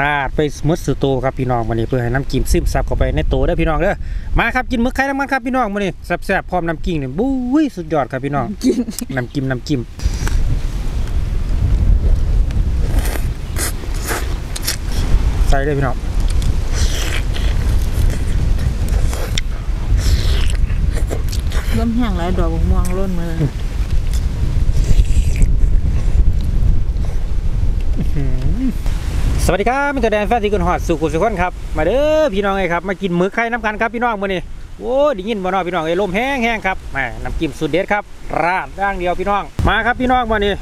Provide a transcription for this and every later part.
ลาดไปหมดสุโตครับพี่น้องมื้อนี้เพื่อให้น้ำกินซึมซับเข้าไปในโตเด้พี่น้องเด้อมาครับกินมึกไข่น้ำมันครับพี่น้องมื้อนี้แซ่บๆพร้อมน้ำกิ้งนี่ยบุ้ยสุดยอดครับพี่น้องกินน้ำจิ้มน้ำจิ้มใส่เลยพี่น้องล้มแห้งหลายดอกบักม่วงร่นมาเลย สวัสดีครับมิสเตอร์แดนแฟนซีกุนฮอดสุขุสุขคนครับมาเด้อพี่น้องไอ้ครับมากินหมึกไข่น้ำกันครับพี่น้องมื้อนี้โอ้ไดียินบ่นาะพี่น้องไอ้ลมแห้งแห้งครับแหมน้ำจิ้มสุดเด็ดครับ ราดด่างเดียวพี่น้องมาครับพี่น้องมื้อนี้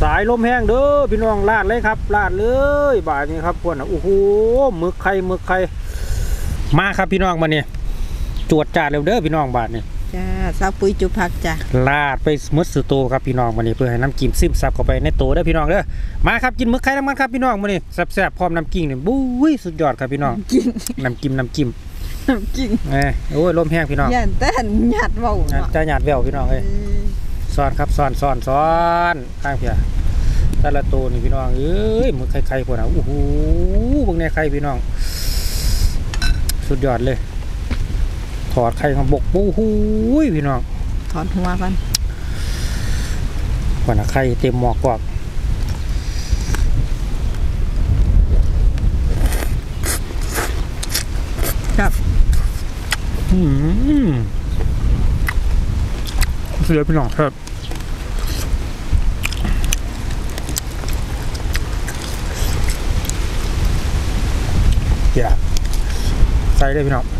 สายลมแห้งเด้อพี่น้องลาดเลยครับลาดเลยบ่ายนี้ครับพวกน่ะโอ้โหหมึกไข่หมึกไข่มาครับพี่น้องมื้อนี้จวดจาเร็วเด้อพี่น้องบาดนี้ จ้าซาวปุ๋ยจุพักจ้าลาดไปหมดสุโตครับพี่น้องมื้อนี้เพื่อให้น้ำจิ้มซึมซับเข้าไปในโตเด้อพี่น้องเด้อมาครับกินหมึกไข่น้ำมันครับพี่น้องมื้อนี้แซ่บๆพร้อมน้ำกิ้งนี่บุ้ยสุดยอดครับพี่น้องกินน้ำจิ้มน้ำจิ้มกินเอ้ยโอ้ยลมแห้งพี่น้องยันแต่หยัดเบาอะเนาะจะหยาดแววพี่น้องเอ้ยซ้อนครับซ้อนซ้อนซ้อนข้างเพียแต่ละตัวนี่พี่น้องเอ้ยหมึกไข่ๆพวกน่ะโอ้โหเบิ่งในไข่พี่น้อง สุดยอดเลยถ อดไข่ของบกโอ้โหพี่น้องถอนหัวกันก่อนนะไข่เต็มหมอกกวากครับอืมเสียพี่น้องครับเดี๋ยวใส่เลยพี่น้อง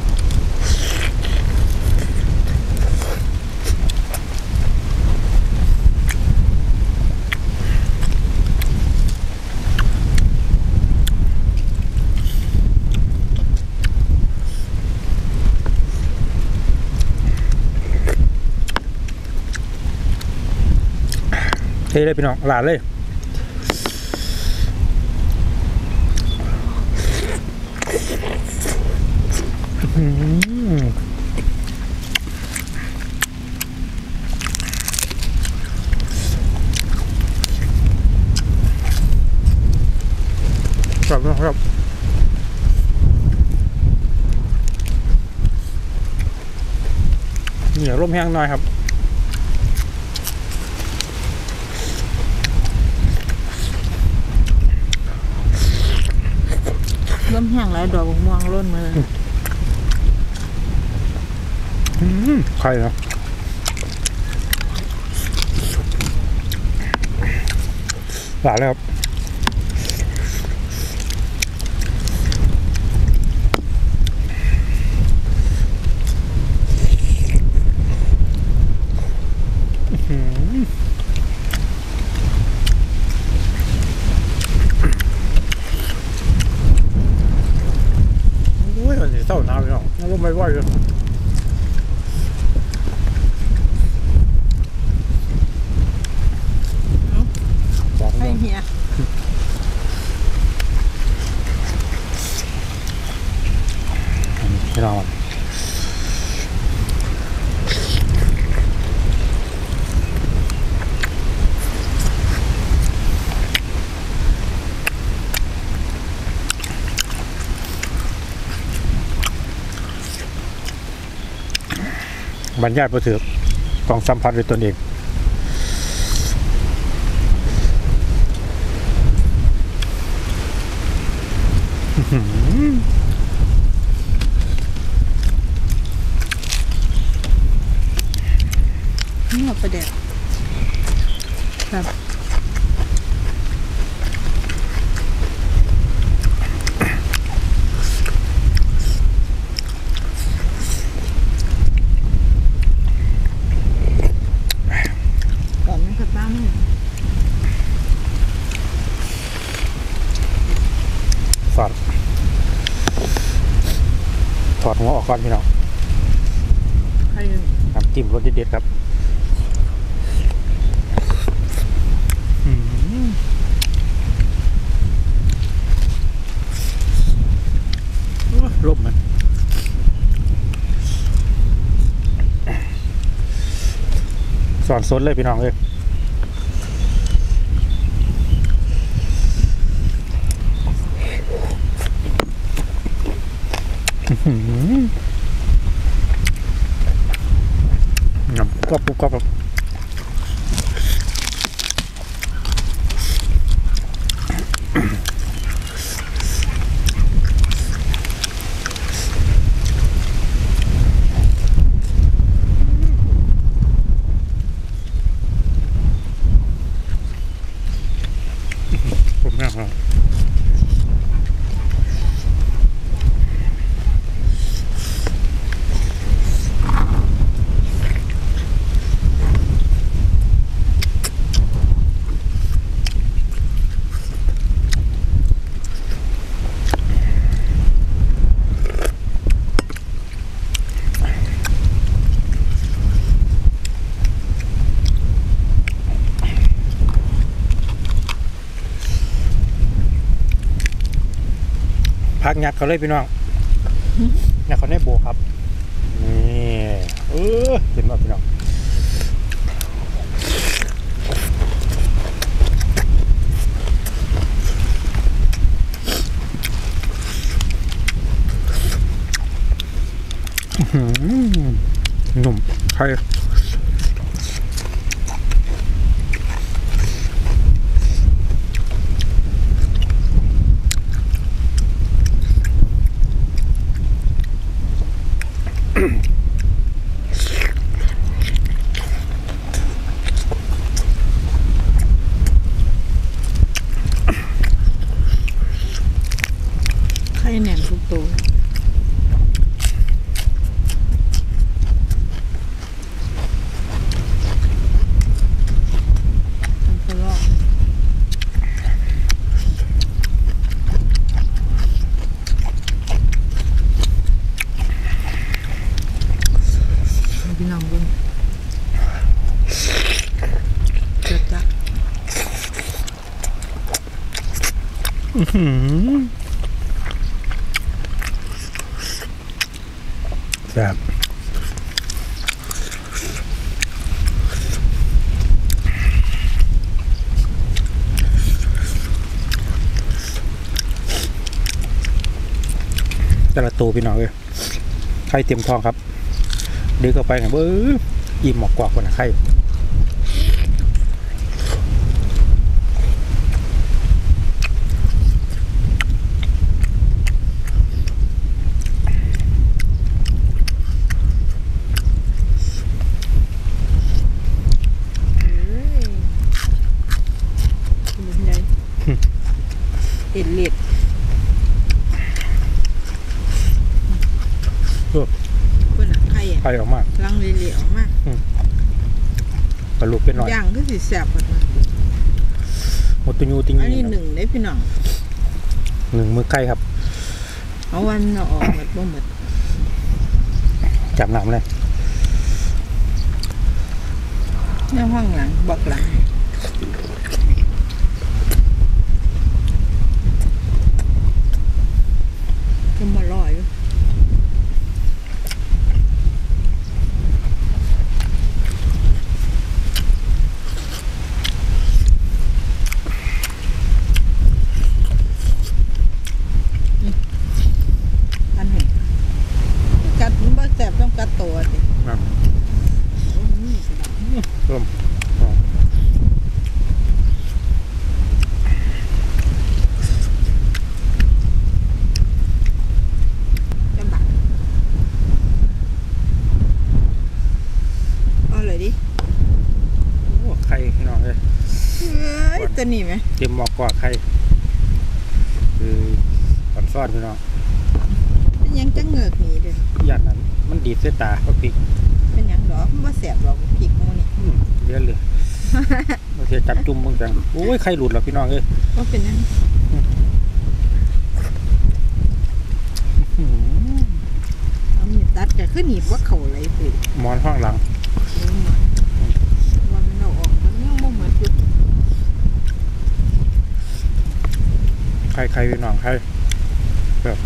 เทเลยพี่น้องหลาดเลยครับครับเหนียวร่มแห้งหน่อยครับ มแห้งหลายดอกบักม่วงร่นมาเลยอืมใครนะหลายแล้วครับอื้อหือโอ้ยมันสิเศร้าหนาว พี่น้องน้ำลมไม่ไหวเลย บอก ไอ้ น้อง เหี้ย พี่น้องบ รรยายประถือต้องสัมผัสด้วยตนเองนี่เอาไปแดกครับ ก่อนนะครับป้าแม่ สอดถอดหัวออ กก่อนพี่น้องใครน้ำจิ้มรสเด็ดๆครับอืมโอ้ยลมมันสอนสดเลยพี่น้องเลย หือยำกรอบกรุบกรอบครับผมอยากลอง พักยัดเขาเลยพี่น้องยัดเขาในโบครับนี่เออเห็นป่ะพี่น้องหือหนุ่มใคร ไข่แหน่นทุกตัวมันจะลอกพี่น้องเบิ่งเจ็บจ้ะ อื้อหือ แซ่บแต่ละตัวพี่น้องเลยไข่เต็มทองครับดึกเข้าไปเนี่ยเบ้ออิ่มหมอกกว่าคนนะไข่ เอ้ยเป็น ไงเห็ดเล็ดเออเพื่อนอะไข่อะไข่ออกมาลังเหลี่ยๆออกมาปลาลูกเป็นหน่อยย่างก็สิแซ่บกว่านั้นหมดตัวยูติงอันนี้นี่หนึ่งได้พี่น้องหนึ่งมือไข่ครับ เอาวันเอาออกหมดบ่หมดจับน้ำเลยแนวห้องหลังบอกหลังก็มาลอยอยู่อันนี้กัดมันบ่แซ่บ ต้องกัดตัวสิครับโอ้ยนี่กระดาษเริ่มอ๋อจะบักเอาเลยดิโอ้ไข่พี่น้องเลยเฮ้ยตัวนี้ไหมเตรียมหมอกกว่าไข่คือก่อนซ่อนพี่น้องเป็นหยังจะเหงือกหนีเด้อยันนั้น มันดีดเส้ตาก็พริกเป็นหยังดอกมันบ่แสบหรอกพริกหมูนี่อืมเลี้ยนเลยโอเคจับจุ่มมึงจังโอ้ยไข่หลุดแล้วพี่น้องเอ้ยว่าเป็นหยังอื้อหือเอามีดตัดก็คือหนีบว่าเขาไหลไปหมอนห้องหลังเบิ่งหน่อยว่ามันเอาออกมันยังบ่เหมือนอยู่ไข่ไข่พี่น้องไข่แบบ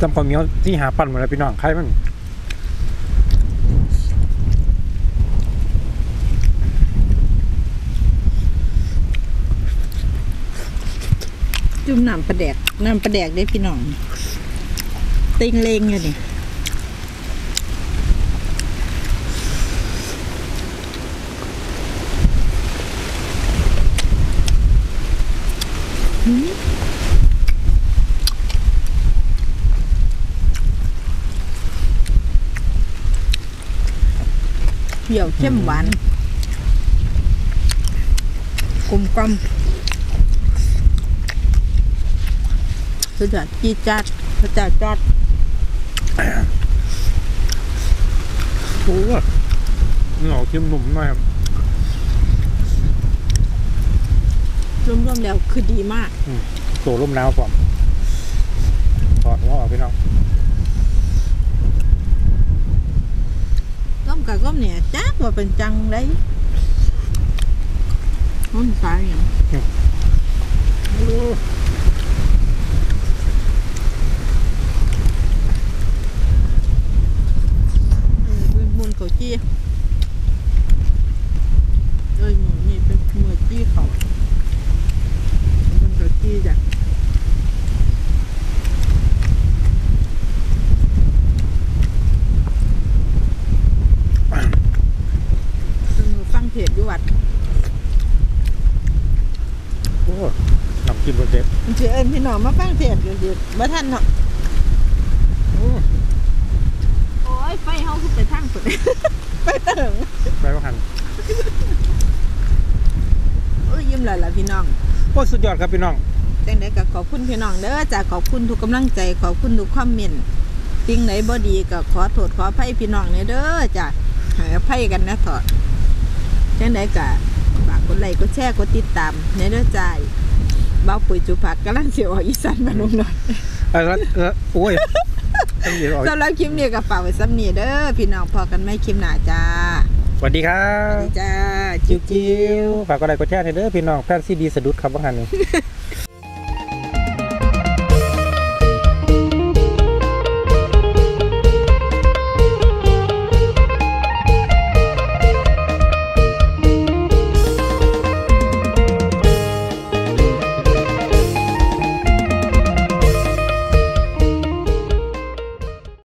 จำความเมียวที่หาปั่นมาแล้วพี่น้องใครมั่งจุ่มน้ำประแดกน้ำประแดกได้พี่น้อง เต็งเลงอยู่นี่ ปรี้ยวเข้มหวานกลมกล่อมสุดยอดจีดจัดพระเจ้าจอดโอ้เหงาเค็มหนุ่มหน่อยครับรวมๆแล้วคือดีมากโตร่มหนาวก่อนถอดหัวออกพี่น้อง ก้มกับก้มเนี่ยจักว่าเป็นจังได้มันสายอย่างเออเป็นมุนเขาจี้เอ้ยหมูนี่เป็นมือจี้เขาเป็นเขาจี้จ้ะเป็นมือฟังเท ศอยู่วัดโอ้น้ำจิ้มรสเด็ดมันสิเอิ้นพี่น้องมาฟังเทศอยู่เดี๋ยวบ่ทันเนาะโอ้โอ้ยไฟเฮาคือไปทางสุดไปถึงไปว่าหันโอ้ยยิ้มแล้วล่ะพี่น้องโอ้สุดยอดครับพี่น้องจังไดก็ขอบคุณพี่น้องเด้อจ้ะขอบคุณทุกกำลังใจขอบคุณทุกคอมเมนต์สิ่งไหนบ่ดีก็ขอโทษขออภัยพี่น้องเนี่ยเด้อจ้ะให้อภัยกันนะถอด จังไดก็ฝากกดไลค์กดแชร์กดติดตามเนี่ยเด้อจ้าบ้าวปุ๋ยจุผักกำลังสิออกอีสานมานนุ่มหน่อยเออแล้วเออโอ้ยต้องเดี๋ยวออกสำหรับคลิปนี้ก็ฝากไว้ซ้ำนี้เด้อพี่น้องพอกันไม่คลิปหน้าจ้าสวัสดีครัสวับสดีจ้า จิ้วจิ้วฝากกดไลค์กดแชร์ให้เด้อพี่น้องแฟนซีดีสะดุดครับว่าหันนี่